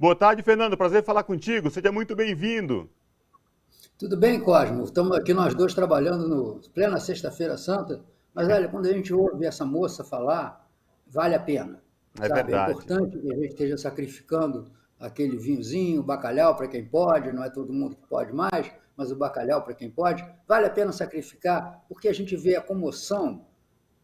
Boa tarde, Fernando. Prazer falar contigo. Seja muito bem-vindo. Tudo bem, Cosmo? Estamos aqui nós dois trabalhando no plena Sexta-feira Santa. Mas, olha, quando a gente ouve essa moça falar, vale a pena. É sabe? verdade. É importante que a gente esteja sacrificando aquele vinhozinho, bacalhau para quem pode, não é todo mundo que pode mais, mas o bacalhau para quem pode. Vale a pena sacrificar, porque a gente vê a comoção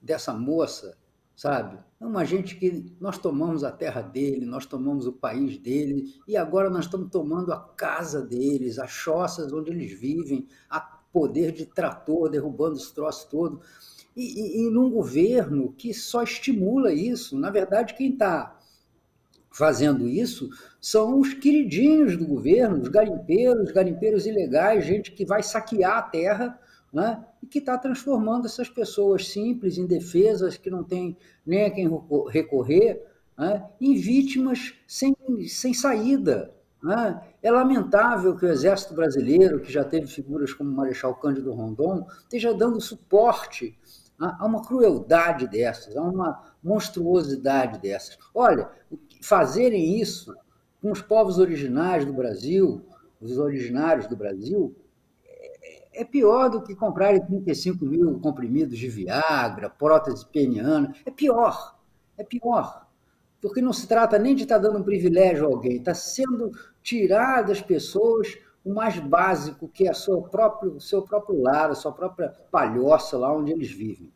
dessa moça, sabe? É uma gente que nós tomamos a terra dele, nós tomamos o país dele, e agora nós estamos tomando a casa deles, as choças onde eles vivem, a poder de trator, derrubando os troços todos. E, e, e num governo que só estimula isso. Na verdade, quem está fazendo isso são os queridinhos do governo, os garimpeiros, garimpeiros ilegais, gente que vai saquear a terra né? e que está transformando essas pessoas simples, indefesas, que não tem nem a quem recorrer, né? em vítimas sem, sem saída. Né? É lamentável que o Exército Brasileiro, que já teve figuras como o Marechal Cândido Rondon, esteja dando suporte a uma crueldade dessas, a uma monstruosidade dessas. Olha, fazerem isso com os povos originais do Brasil, os originários do Brasil, é, pior do que comprarem 35 mil comprimidos de Viagra, prótese peniana. É pior, é pior. Porque não se trata nem de estar dando um privilégio a alguém, está sendo tirado das pessoas o mais básico, que é o seu próprio, seu próprio lar, a sua própria palhoça lá onde eles vivem.